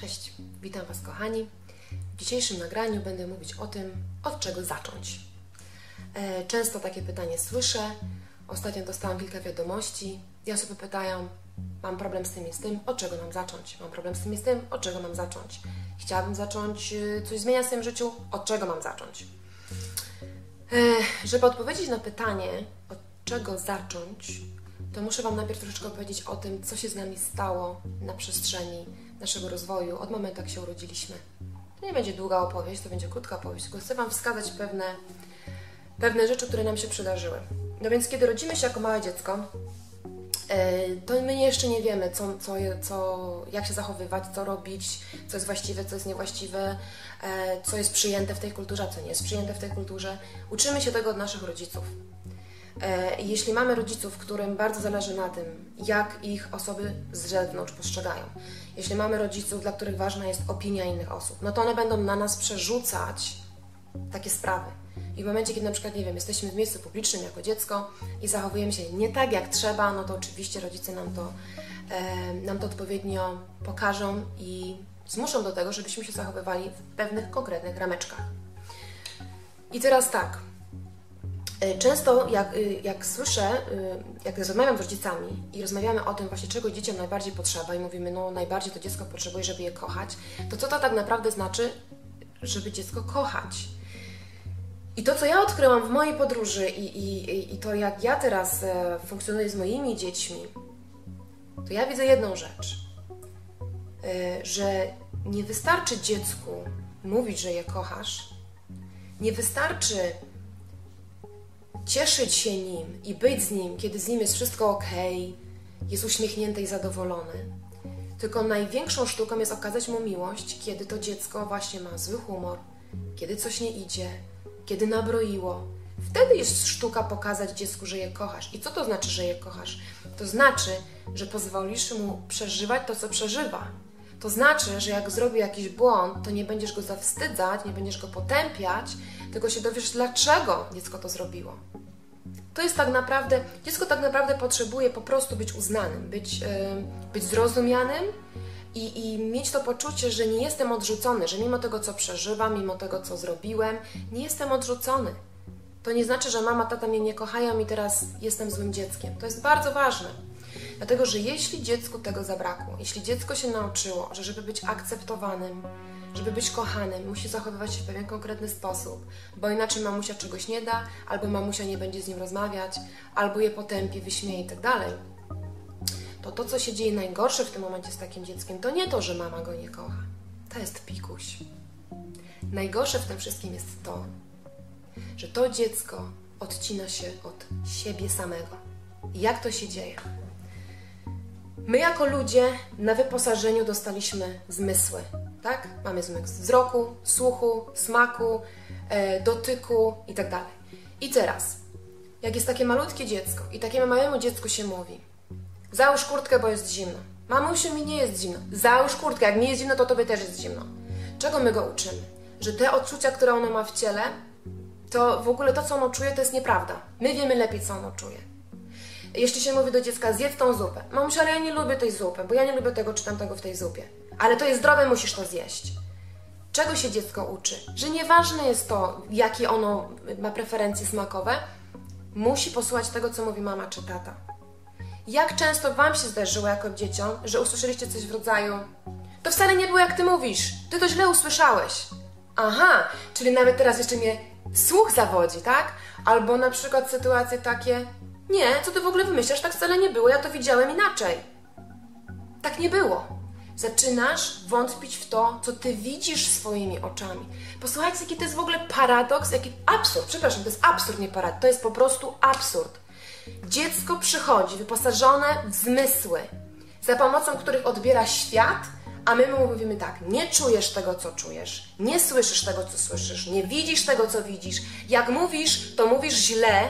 Cześć, witam Was kochani. W dzisiejszym nagraniu będę mówić o tym, od czego zacząć. E, często takie pytanie słyszę. Ostatnio dostałam kilka wiadomości. I osoby pytają, mam problem z tym i z tym, od czego mam zacząć? Mam problem z tym i z tym, od czego mam zacząć? Chciałabym zacząć y, coś zmieniać w swoim życiu, od czego mam zacząć? E, żeby odpowiedzieć na pytanie, od czego zacząć, to muszę Wam najpierw troszeczkę opowiedzieć o tym, co się z nami stało na przestrzeni naszego rozwoju od momentu, jak się urodziliśmy. To nie będzie długa opowieść, to będzie krótka opowieść, tylko chcę Wam wskazać pewne, pewne rzeczy, które nam się przydarzyły. No więc, kiedy rodzimy się jako małe dziecko, e, to my jeszcze nie wiemy, co, co, co, jak się zachowywać, co robić, co jest właściwe, co jest niewłaściwe, e, co jest przyjęte w tej kulturze, a co nie jest przyjęte w tej kulturze. Uczymy się tego od naszych rodziców. E, jeśli mamy rodziców, którym bardzo zależy na tym, jak ich osoby z zewnątrz postrzegają, jeśli mamy rodziców, dla których ważna jest opinia innych osób, no to one będą na nas przerzucać takie sprawy. I w momencie, kiedy na przykład, nie wiem, jesteśmy w miejscu publicznym jako dziecko i zachowujemy się nie tak, jak trzeba, no to oczywiście rodzice nam to, e, nam to odpowiednio pokażą i zmuszą do tego, żebyśmy się zachowywali w pewnych konkretnych rameczkach. I teraz tak, często jak, y, jak słyszę, y, jak rozmawiam z rodzicami i rozmawiamy o tym właśnie, czego dzieciom najbardziej potrzeba i mówimy, no najbardziej to dziecko potrzebuje, żeby je kochać, to co to tak naprawdę znaczy, żeby dziecko kochać? I to, co ja odkryłam w mojej podróży i, i, i to, jak ja teraz e, funkcjonuję z moimi dziećmi, to ja widzę jedną rzecz, e, że nie wystarczy dziecku mówić, że je kochasz, nie wystarczy cieszyć się nim i być z nim, kiedy z nim jest wszystko ok, jest uśmiechnięty i zadowolony. Tylko największą sztuką jest okazać mu miłość, kiedy to dziecko właśnie ma zły humor, kiedy coś nie idzie, kiedy nabroiło. Wtedy jest sztuka pokazać dziecku, że je kochasz. I co to znaczy, że je kochasz? To znaczy, że pozwolisz mu przeżywać to, co przeżywa. To znaczy, że jak zrobi jakiś błąd, to nie będziesz go zawstydzać, nie będziesz go potępiać, tylko się dowiesz, dlaczego dziecko to zrobiło. To jest tak naprawdę, dziecko tak naprawdę potrzebuje po prostu być uznanym, być, yy, być zrozumianym i, i mieć to poczucie, że nie jestem odrzucony, że mimo tego, co przeżywam, mimo tego, co zrobiłem, nie jestem odrzucony. To nie znaczy, że mama, tata mnie nie kochają i teraz jestem złym dzieckiem. To jest bardzo ważne. Dlatego, że jeśli dziecku tego zabrakło, jeśli dziecko się nauczyło, że żeby być akceptowanym, żeby być kochanym, musi zachowywać się w pewien konkretny sposób, bo inaczej mamusia czegoś nie da, albo mamusia nie będzie z nim rozmawiać, albo je potępi, wyśmieje itd. Tak to to, co się dzieje najgorsze w tym momencie z takim dzieckiem, to nie to, że mama go nie kocha. To jest pikuś. Najgorsze w tym wszystkim jest to, że to dziecko odcina się od siebie samego. Jak to się dzieje? My jako ludzie na wyposażeniu dostaliśmy zmysły, tak? Mamy zmysł wzroku, słuchu, smaku, e, dotyku itd. Tak I teraz, jak jest takie malutkie dziecko i takiemu małemu dziecku się mówi załóż kurtkę, bo jest zimno. Mamusiu, mi nie jest zimno. Załóż kurtkę, jak nie jest zimno, to tobie też jest zimno. Czego my go uczymy? Że te odczucia, które ono ma w ciele, to w ogóle to, co ono czuje, to jest nieprawda. My wiemy lepiej, co ono czuje. Jeśli się mówi do dziecka, zjedz tą zupę. Mamusia, ale ja nie lubię tej zupy, bo ja nie lubię tego czy tamtego w tej zupie. Ale to jest zdrowe, musisz to zjeść. Czego się dziecko uczy? Że nieważne jest to, jakie ono ma preferencje smakowe, musi posłuchać tego, co mówi mama czy tata. Jak często Wam się zdarzyło jako dzieciom, że usłyszeliście coś w rodzaju to wcale nie było jak Ty mówisz, Ty to źle usłyszałeś. Aha, czyli nawet teraz jeszcze mnie słuch zawodzi, tak? Albo na przykład sytuacje takie nie, co Ty w ogóle wymyślasz, tak wcale nie było, ja to widziałem inaczej. Tak nie było zaczynasz wątpić w to, co ty widzisz swoimi oczami. Posłuchajcie, jaki to jest w ogóle paradoks, jaki absurd. Przepraszam, to jest absurd, nie paradoks. To jest po prostu absurd. Dziecko przychodzi wyposażone w zmysły, za pomocą których odbiera świat, a my mu mówimy tak: nie czujesz tego, co czujesz, nie słyszysz tego, co słyszysz, nie widzisz tego, co widzisz. Jak mówisz, to mówisz źle.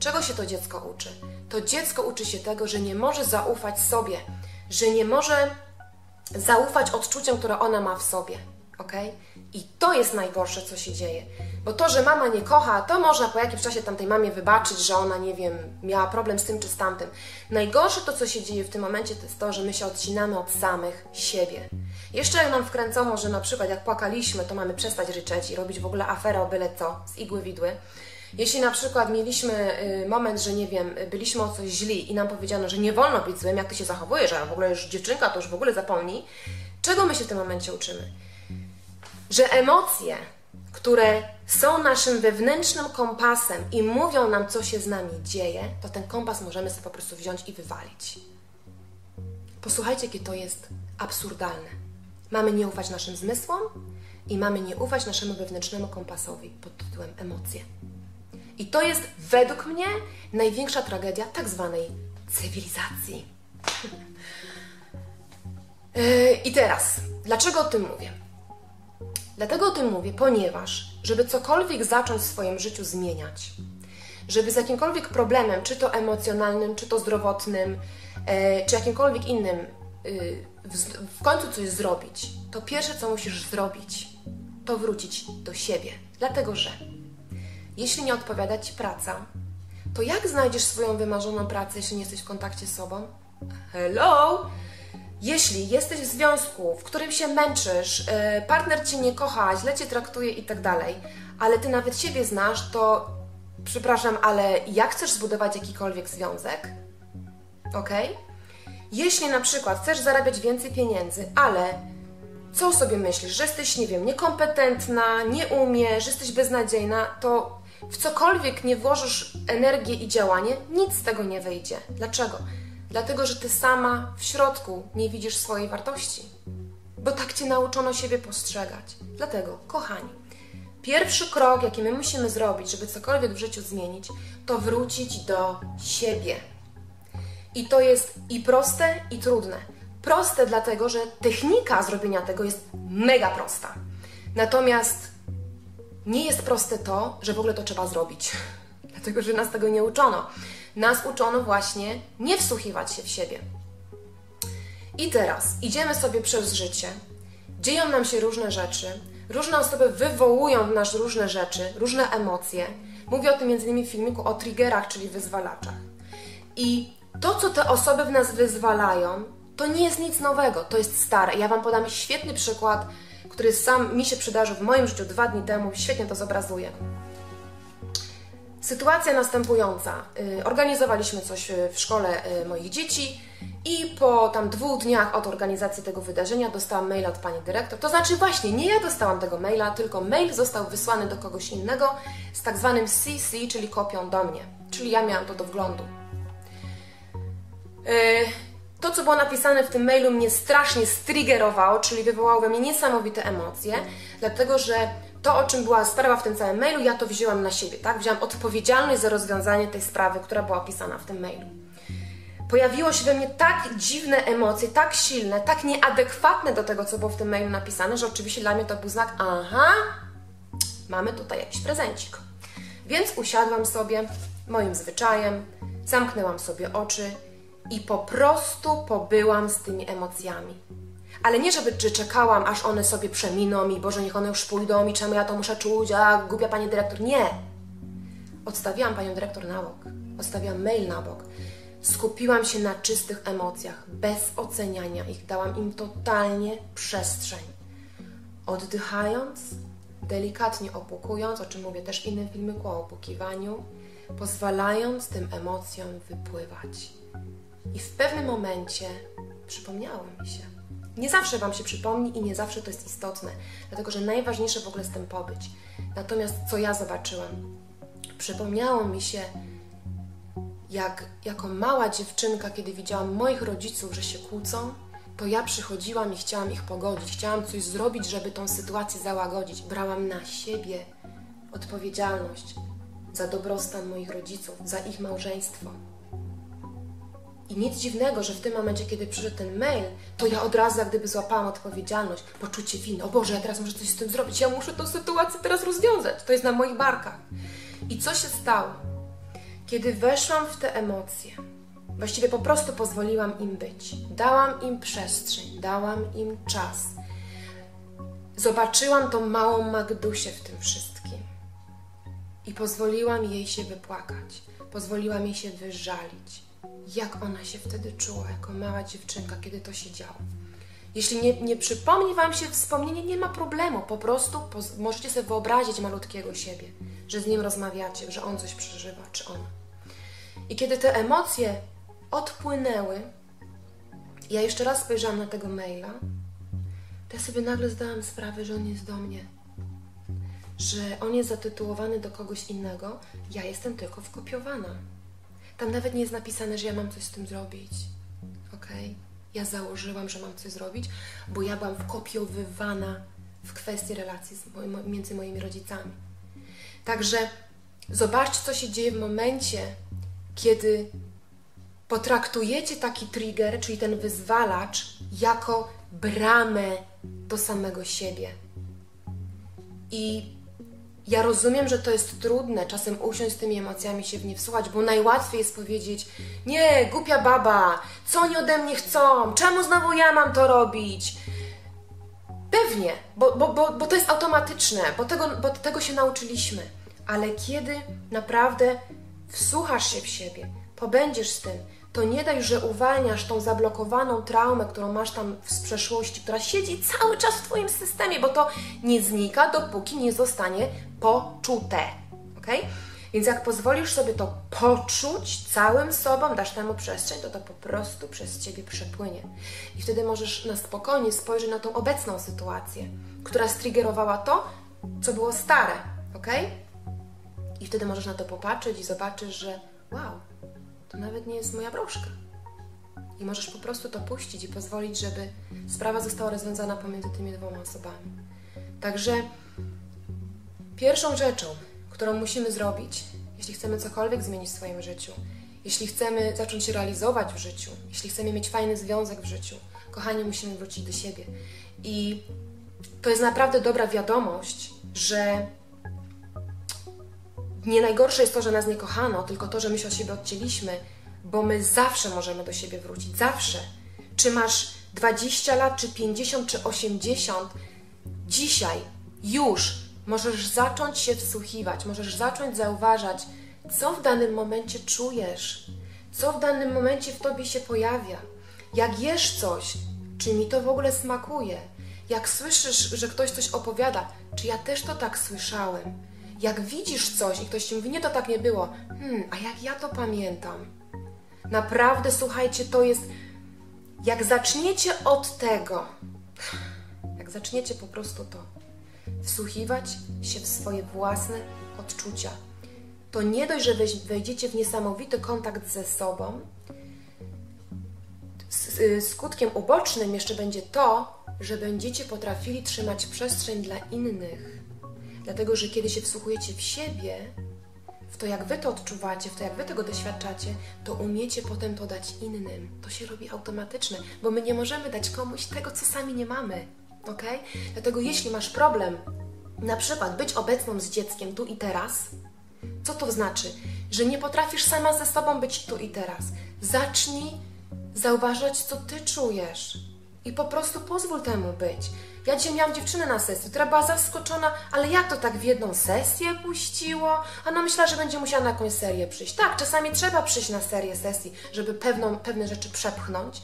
Czego się to dziecko uczy? To dziecko uczy się tego, że nie może zaufać sobie, że nie może zaufać odczuciom, które ona ma w sobie. ok? I to jest najgorsze, co się dzieje. Bo to, że mama nie kocha, to można po jakimś czasie tamtej mamie wybaczyć, że ona, nie wiem, miała problem z tym czy z tamtym. Najgorsze to, co się dzieje w tym momencie, to jest to, że my się odcinamy od samych siebie. Jeszcze jak nam wkręcono, że na przykład jak płakaliśmy, to mamy przestać ryczeć i robić w ogóle aferę o byle co, z igły widły. Jeśli na przykład mieliśmy y, moment, że nie wiem, byliśmy o coś źli i nam powiedziano, że nie wolno być złym, jak ty się zachowujesz, a w ogóle już dziewczynka to już w ogóle zapomnij, czego my się w tym momencie uczymy? Że emocje, które są naszym wewnętrznym kompasem i mówią nam, co się z nami dzieje, to ten kompas możemy sobie po prostu wziąć i wywalić. Posłuchajcie, jakie to jest absurdalne. Mamy nie ufać naszym zmysłom i mamy nie ufać naszemu wewnętrznemu kompasowi pod tytułem emocje. I to jest według mnie największa tragedia tak zwanej cywilizacji. Yy, I teraz, dlaczego o tym mówię? Dlatego o tym mówię, ponieważ, żeby cokolwiek zacząć w swoim życiu zmieniać, żeby z jakimkolwiek problemem, czy to emocjonalnym, czy to zdrowotnym, e, czy jakimkolwiek innym, y, w końcu coś zrobić, to pierwsze, co musisz zrobić, to wrócić do siebie. Dlatego, że jeśli nie odpowiada Ci praca, to jak znajdziesz swoją wymarzoną pracę, jeśli nie jesteś w kontakcie z sobą? Hello! Jeśli jesteś w związku, w którym się męczysz, e, partner cię nie kocha, źle cię traktuje i tak dalej, ale ty nawet siebie znasz, to przepraszam, ale jak chcesz zbudować jakikolwiek związek? Ok? Jeśli na przykład chcesz zarabiać więcej pieniędzy, ale co sobie myślisz, że jesteś, nie wiem, niekompetentna, nie umiesz, że jesteś beznadziejna, to w cokolwiek nie włożysz energię i działanie, nic z tego nie wyjdzie. Dlaczego? Dlatego, że ty sama w środku nie widzisz swojej wartości. Bo tak cię nauczono siebie postrzegać. Dlatego, kochani, pierwszy krok, jaki my musimy zrobić, żeby cokolwiek w życiu zmienić, to wrócić do siebie. I to jest i proste, i trudne. Proste dlatego, że technika zrobienia tego jest mega prosta. Natomiast nie jest proste to, że w ogóle to trzeba zrobić. Dlatego, że nas tego nie uczono nas uczono właśnie nie wsłuchiwać się w siebie. I teraz idziemy sobie przez życie, dzieją nam się różne rzeczy, różne osoby wywołują w nas różne rzeczy, różne emocje. Mówię o tym m.in. w filmiku o triggerach, czyli wyzwalaczach. I to, co te osoby w nas wyzwalają, to nie jest nic nowego, to jest stare. Ja Wam podam świetny przykład, który sam mi się przydarzył w moim życiu dwa dni temu, świetnie to zobrazuje. Sytuacja następująca. Y, organizowaliśmy coś y, w szkole y, moich dzieci i po tam dwóch dniach od organizacji tego wydarzenia dostałam maila od pani dyrektor. To znaczy właśnie, nie ja dostałam tego maila, tylko mail został wysłany do kogoś innego z tak zwanym CC, czyli kopią do mnie. Czyli ja miałam to do wglądu. To, co było napisane w tym mailu, mnie strasznie striggerowało, czyli wywołało we mnie niesamowite emocje, dlatego że to, o czym była sprawa w tym całym mailu, ja to wzięłam na siebie, tak? Wzięłam odpowiedzialność za rozwiązanie tej sprawy, która była opisana w tym mailu. Pojawiło się we mnie tak dziwne emocje, tak silne, tak nieadekwatne do tego, co było w tym mailu napisane, że oczywiście dla mnie to był znak, aha, mamy tutaj jakiś prezencik. Więc usiadłam sobie moim zwyczajem, zamknęłam sobie oczy i po prostu pobyłam z tymi emocjami ale nie, żeby czy czekałam, aż one sobie przeminą i Boże, niech one już pójdą i czemu ja to muszę czuć, a głupia Pani Dyrektor. Nie! Odstawiłam Panią Dyrektor na bok. Odstawiłam mail na bok. Skupiłam się na czystych emocjach, bez oceniania ich. Dałam im totalnie przestrzeń. Oddychając, delikatnie opukując, o czym mówię też w innym filmiku o opukiwaniu, pozwalając tym emocjom wypływać. I w pewnym momencie przypomniało mi się, nie zawsze Wam się przypomni i nie zawsze to jest istotne, dlatego że najważniejsze w ogóle jest tym pobyć. Natomiast co ja zobaczyłam? Przypomniało mi się, jak jako mała dziewczynka, kiedy widziałam moich rodziców, że się kłócą, to ja przychodziłam i chciałam ich pogodzić, chciałam coś zrobić, żeby tą sytuację załagodzić. Brałam na siebie odpowiedzialność za dobrostan moich rodziców, za ich małżeństwo. I nic dziwnego, że w tym momencie, kiedy przyszedł ten mail, to ja od razu jak gdyby złapałam odpowiedzialność, poczucie winy. O Boże, ja teraz muszę coś z tym zrobić, ja muszę tę sytuację teraz rozwiązać. To jest na moich barkach. I co się stało? Kiedy weszłam w te emocje, właściwie po prostu pozwoliłam im być. Dałam im przestrzeń, dałam im czas. Zobaczyłam tą małą Magdusię w tym wszystkim. I pozwoliłam jej się wypłakać. Pozwoliłam jej się wyżalić. Jak ona się wtedy czuła, jako mała dziewczynka, kiedy to się działo. Jeśli nie, nie przypomni Wam się wspomnienie, nie ma problemu. Po prostu możecie sobie wyobrazić malutkiego siebie, że z nim rozmawiacie, że on coś przeżywa, czy ona. I kiedy te emocje odpłynęły, ja jeszcze raz spojrzałam na tego maila, to ja sobie nagle zdałam sprawę, że on jest do mnie. Że on jest zatytułowany do kogoś innego, ja jestem tylko wkopiowana. Tam nawet nie jest napisane, że ja mam coś z tym zrobić. Okay? Ja założyłam, że mam coś zrobić, bo ja byłam wkopiowywana w kwestii relacji między moimi rodzicami. Także zobaczcie, co się dzieje w momencie, kiedy potraktujecie taki trigger, czyli ten wyzwalacz, jako bramę do samego siebie. I ja rozumiem, że to jest trudne czasem usiąść z tymi emocjami, się w nie wsłuchać, bo najłatwiej jest powiedzieć: Nie, głupia baba, co oni ode mnie chcą? Czemu znowu ja mam to robić? Pewnie, bo, bo, bo, bo to jest automatyczne, bo tego, bo tego się nauczyliśmy. Ale kiedy naprawdę wsłuchasz się w siebie, pobędziesz z tym, to nie daj, że uwalniasz tą zablokowaną traumę, którą masz tam z przeszłości, która siedzi cały czas w Twoim systemie, bo to nie znika, dopóki nie zostanie poczute. Ok? Więc jak pozwolisz sobie to poczuć całym sobą, dasz temu przestrzeń, to to po prostu przez Ciebie przepłynie. I wtedy możesz na spokojnie spojrzeć na tą obecną sytuację, która striggerowała to, co było stare. Ok? I wtedy możesz na to popatrzeć i zobaczysz, że wow, to nawet nie jest moja broszka. I możesz po prostu to puścić i pozwolić, żeby sprawa została rozwiązana pomiędzy tymi dwoma osobami. Także pierwszą rzeczą, którą musimy zrobić, jeśli chcemy cokolwiek zmienić w swoim życiu, jeśli chcemy zacząć się realizować w życiu, jeśli chcemy mieć fajny związek w życiu, kochani, musimy wrócić do siebie. I to jest naprawdę dobra wiadomość, że nie najgorsze jest to, że nas nie kochano, tylko to, że my się od siebie odcięliśmy, bo my zawsze możemy do siebie wrócić. Zawsze. Czy masz 20 lat, czy 50, czy 80, dzisiaj, już możesz zacząć się wsłuchiwać, możesz zacząć zauważać, co w danym momencie czujesz, co w danym momencie w tobie się pojawia. Jak jesz coś, czy mi to w ogóle smakuje? Jak słyszysz, że ktoś coś opowiada, czy ja też to tak słyszałem? Jak widzisz coś i ktoś ci mówi, nie, to tak nie było, hmm, a jak ja to pamiętam? Naprawdę, słuchajcie, to jest, jak zaczniecie od tego, jak zaczniecie po prostu to, wsłuchiwać się w swoje własne odczucia, to nie dość, że wejdziecie w niesamowity kontakt ze sobą, y, skutkiem ubocznym jeszcze będzie to, że będziecie potrafili trzymać przestrzeń dla innych Dlatego, że kiedy się wsłuchujecie w siebie, w to, jak wy to odczuwacie, w to, jak wy tego doświadczacie, to umiecie potem to dać innym. To się robi automatyczne, bo my nie możemy dać komuś tego, co sami nie mamy. Ok? Dlatego, jeśli masz problem, na przykład być obecną z dzieckiem tu i teraz, co to znaczy? Że nie potrafisz sama ze sobą być tu i teraz. Zacznij zauważać, co ty czujesz. I po prostu pozwól temu być. Ja dzisiaj miałam dziewczynę na sesji, która była zaskoczona, ale jak to tak w jedną sesję puściło? Ona myślała, że będzie musiała na jakąś serię przyjść. Tak, czasami trzeba przyjść na serię sesji, żeby pewną, pewne rzeczy przepchnąć,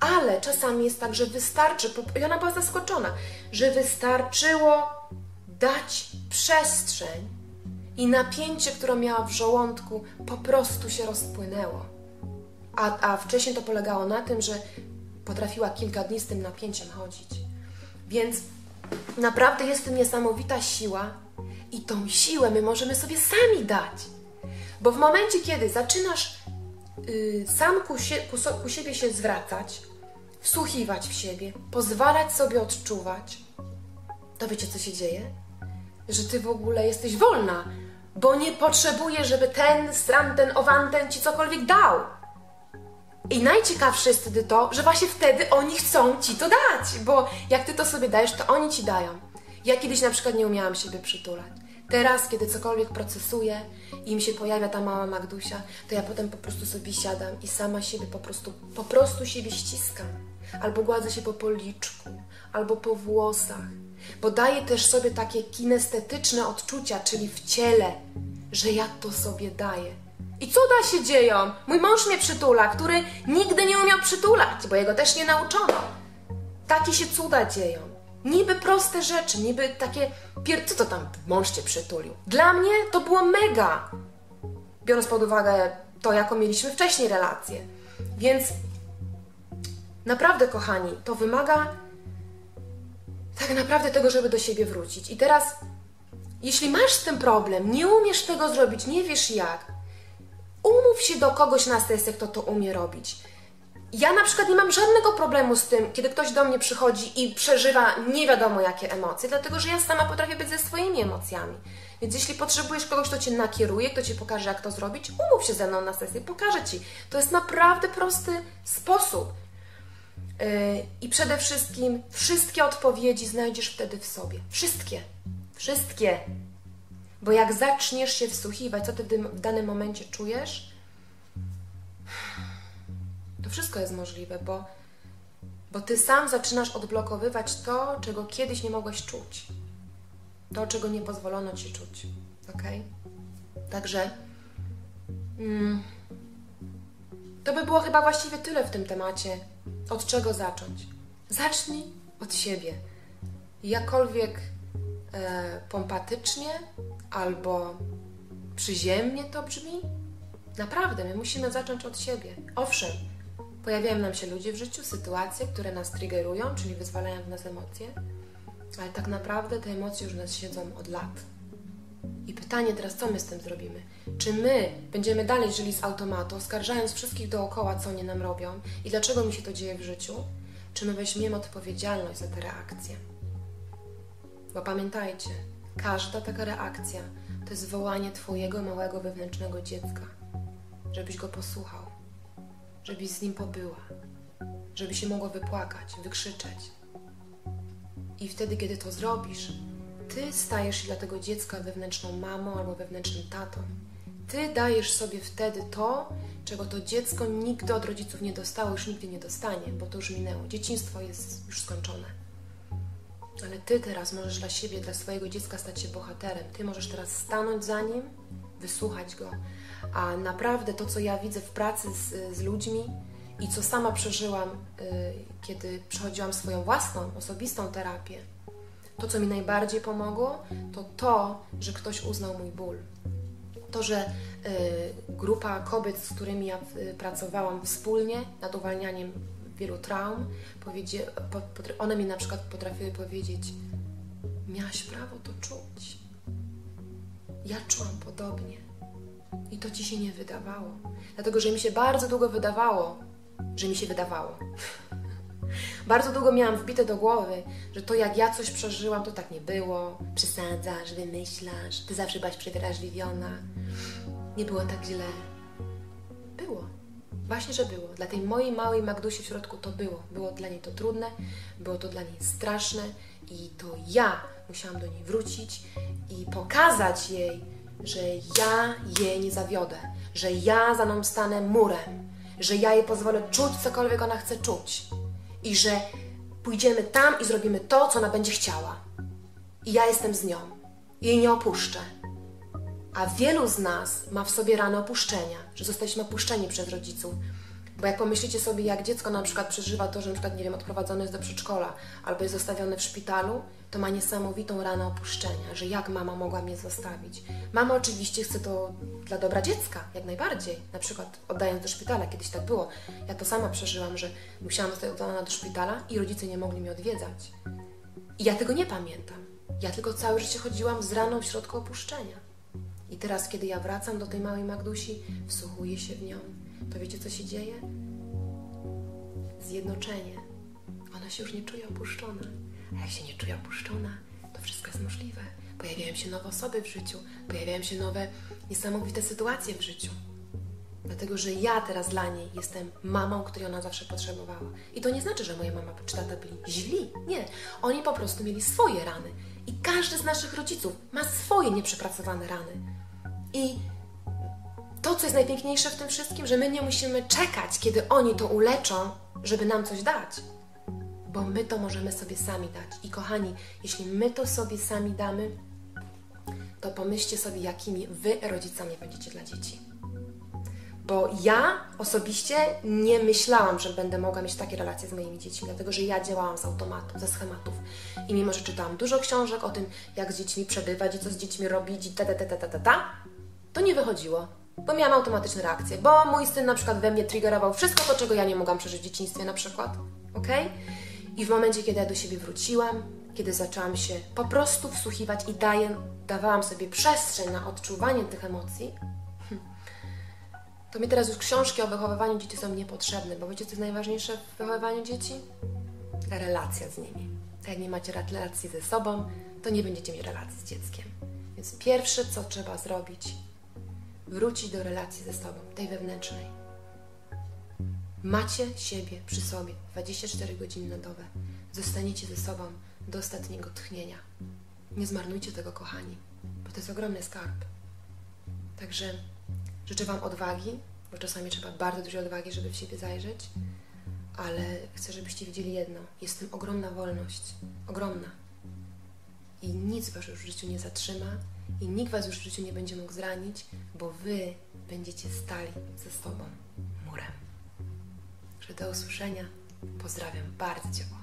ale czasami jest tak, że wystarczy, i ona była zaskoczona, że wystarczyło dać przestrzeń i napięcie, które miała w żołądku, po prostu się rozpłynęło. A, a wcześniej to polegało na tym, że potrafiła kilka dni z tym napięciem chodzić. Więc naprawdę jest w tym niesamowita siła i tą siłę my możemy sobie sami dać. Bo w momencie, kiedy zaczynasz yy, sam ku, sie, ku, ku siebie się zwracać, wsłuchiwać w siebie, pozwalać sobie odczuwać, to wiecie, co się dzieje? Że ty w ogóle jesteś wolna, bo nie potrzebujesz, żeby ten, stran, ten, owanten ci cokolwiek dał. I najciekawsze jest wtedy to, że właśnie wtedy oni chcą ci to dać, bo jak ty to sobie dajesz, to oni ci dają. Ja kiedyś na przykład nie umiałam siebie przytulać. Teraz, kiedy cokolwiek procesuję i mi się pojawia ta mała Magdusia, to ja potem po prostu sobie siadam i sama siebie po prostu, po prostu siebie ściskam. Albo gładzę się po policzku, albo po włosach, bo daję też sobie takie kinestetyczne odczucia, czyli w ciele, że ja to sobie daję. I cuda się dzieją. Mój mąż mnie przytula, który nigdy nie umiał przytulać, bo jego też nie nauczono. Takie się cuda dzieją. Niby proste rzeczy, niby takie. Pier... Co to tam mąż cię przytulił? Dla mnie to było mega. Biorąc pod uwagę to, jaką mieliśmy wcześniej relację. Więc naprawdę, kochani, to wymaga tak naprawdę tego, żeby do siebie wrócić. I teraz, jeśli masz z tym problem, nie umiesz tego zrobić, nie wiesz jak, umów się do kogoś na sesję, kto to umie robić. Ja na przykład nie mam żadnego problemu z tym, kiedy ktoś do mnie przychodzi i przeżywa nie wiadomo jakie emocje, dlatego że ja sama potrafię być ze swoimi emocjami. Więc jeśli potrzebujesz kogoś, kto cię nakieruje, kto ci pokaże, jak to zrobić, umów się ze mną na sesję, pokażę ci. To jest naprawdę prosty sposób. Yy, I przede wszystkim wszystkie odpowiedzi znajdziesz wtedy w sobie. Wszystkie. Wszystkie. Bo jak zaczniesz się wsłuchiwać, co ty w danym momencie czujesz, to wszystko jest możliwe, bo, bo ty sam zaczynasz odblokowywać to, czego kiedyś nie mogłeś czuć. To, czego nie pozwolono ci czuć. Ok? Także. Mm, to by było chyba właściwie tyle w tym temacie. Od czego zacząć? Zacznij od siebie. Jakkolwiek pompatycznie albo przyziemnie to brzmi, naprawdę my musimy zacząć od siebie. Owszem, pojawiają nam się ludzie w życiu, sytuacje, które nas triggerują, czyli wyzwalają w nas emocje, ale tak naprawdę te emocje już nas siedzą od lat. I pytanie teraz, co my z tym zrobimy? Czy my będziemy dalej żyli z automatu, oskarżając wszystkich dookoła, co oni nam robią i dlaczego mi się to dzieje w życiu? Czy my weźmiemy odpowiedzialność za te reakcje? Bo pamiętajcie, każda taka reakcja to jest wołanie Twojego małego wewnętrznego dziecka, żebyś go posłuchał, żebyś z nim pobyła, żeby się mogło wypłakać, wykrzyczeć. I wtedy, kiedy to zrobisz, Ty stajesz się dla tego dziecka wewnętrzną mamą albo wewnętrznym tatą. Ty dajesz sobie wtedy to, czego to dziecko nigdy od rodziców nie dostało, już nigdy nie dostanie, bo to już minęło. Dzieciństwo jest już skończone. Ale ty teraz możesz dla siebie, dla swojego dziecka stać się bohaterem. Ty możesz teraz stanąć za nim, wysłuchać go. A naprawdę to, co ja widzę w pracy z, z ludźmi i co sama przeżyłam, y, kiedy przechodziłam swoją własną, osobistą terapię, to, co mi najbardziej pomogło, to to, że ktoś uznał mój ból. To, że y, grupa kobiet, z którymi ja y, pracowałam wspólnie nad uwalnianiem wielu traum, powiedzie, po, one mi na przykład potrafiły powiedzieć: Miałaś prawo to czuć. Ja czułam podobnie. I to ci się nie wydawało. Dlatego, że mi się bardzo długo wydawało, że mi się wydawało. bardzo długo miałam wbite do głowy, że to jak ja coś przeżyłam, to tak nie było. Przesadzasz, wymyślasz, ty zawsze byłaś przewrażliwiona. Nie było tak źle. Było. Właśnie, że było. Dla tej mojej małej Magdusi w środku to było. Było dla niej to trudne, było to dla niej straszne i to ja musiałam do niej wrócić i pokazać jej, że ja jej nie zawiodę, że ja za nią stanę murem, że ja jej pozwolę czuć cokolwiek ona chce czuć i że pójdziemy tam i zrobimy to, co ona będzie chciała. I ja jestem z nią. Jej nie opuszczę. A wielu z nas ma w sobie rany opuszczenia, że zostaliśmy opuszczeni przez rodziców. Bo jak pomyślicie sobie, jak dziecko na przykład przeżywa to, że na przykład, nie wiem, odprowadzone jest do przedszkola albo jest zostawione w szpitalu, to ma niesamowitą ranę opuszczenia, że jak mama mogła mnie zostawić. Mama oczywiście chce to dla dobra dziecka, jak najbardziej. Na przykład oddając do szpitala, kiedyś tak było. Ja to sama przeżyłam, że musiałam zostać oddana do szpitala i rodzice nie mogli mnie odwiedzać. I ja tego nie pamiętam. Ja tylko całe życie chodziłam z raną w środku opuszczenia. I teraz, kiedy ja wracam do tej małej Magdusi, wsłuchuję się w nią, to wiecie, co się dzieje? Zjednoczenie. Ona się już nie czuje opuszczona. A jak się nie czuje opuszczona, to wszystko jest możliwe. Pojawiają się nowe osoby w życiu, pojawiają się nowe, niesamowite sytuacje w życiu. Dlatego, że ja teraz dla niej jestem mamą, której ona zawsze potrzebowała. I to nie znaczy, że moja mama czy tata byli źli. Nie. Oni po prostu mieli swoje rany. I każdy z naszych rodziców ma swoje nieprzepracowane rany. I to, co jest najpiękniejsze w tym wszystkim, że my nie musimy czekać, kiedy oni to uleczą, żeby nam coś dać. Bo my to możemy sobie sami dać. I kochani, jeśli my to sobie sami damy, to pomyślcie sobie, jakimi wy rodzicami będziecie dla dzieci. Bo ja osobiście nie myślałam, że będę mogła mieć takie relacje z moimi dziećmi, dlatego że ja działałam z automatu, ze schematów. I mimo, że czytałam dużo książek o tym, jak z dziećmi przebywać i co z dziećmi robić, i ta, ta, ta, ta, ta, ta, ta, to nie wychodziło. Bo miałam automatyczne reakcje, bo mój syn na przykład we mnie triggerował wszystko to, czego ja nie mogłam przeżyć w dzieciństwie na przykład. ok? I w momencie, kiedy ja do siebie wróciłam, kiedy zaczęłam się po prostu wsłuchiwać i daję, dawałam sobie przestrzeń na odczuwanie tych emocji, to mi teraz już książki o wychowywaniu dzieci są niepotrzebne, bo wiecie, co jest najważniejsze w wychowywaniu dzieci? Relacja z nimi. Tak jak nie macie relacji ze sobą, to nie będziecie mieć relacji z dzieckiem. Więc pierwsze, co trzeba zrobić, wrócić do relacji ze sobą, tej wewnętrznej. Macie siebie przy sobie 24 godziny na dobę. Zostaniecie ze sobą do ostatniego tchnienia. Nie zmarnujcie tego, kochani, bo to jest ogromny skarb. Także życzę Wam odwagi, bo czasami trzeba bardzo dużo odwagi, żeby w siebie zajrzeć, ale chcę, żebyście widzieli jedno. Jest w tym ogromna wolność. Ogromna. I nic Was już w życiu nie zatrzyma i nikt Was już w życiu nie będzie mógł zranić, bo Wy będziecie stali ze sobą murem. Że do usłyszenia. Pozdrawiam bardzo ciepło.